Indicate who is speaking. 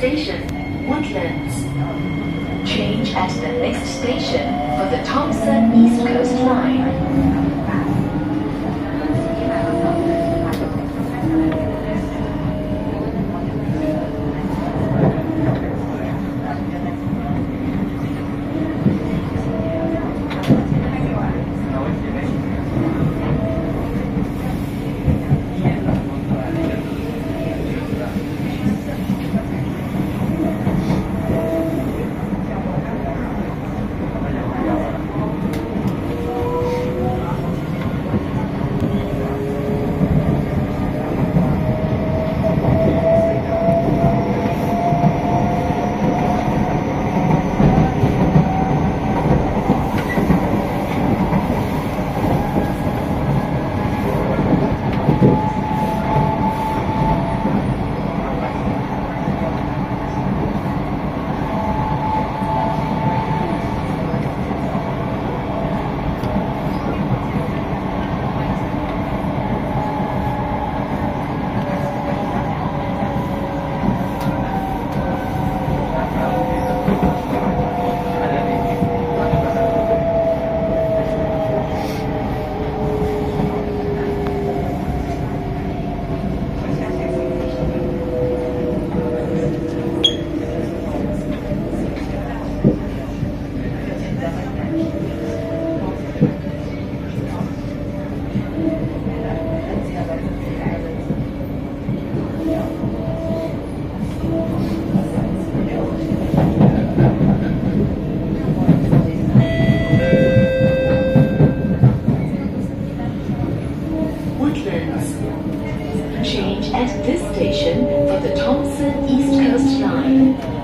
Speaker 1: Station, Woodlands. Change at the next station for the top. change at this station for the Thomson East Coast Line.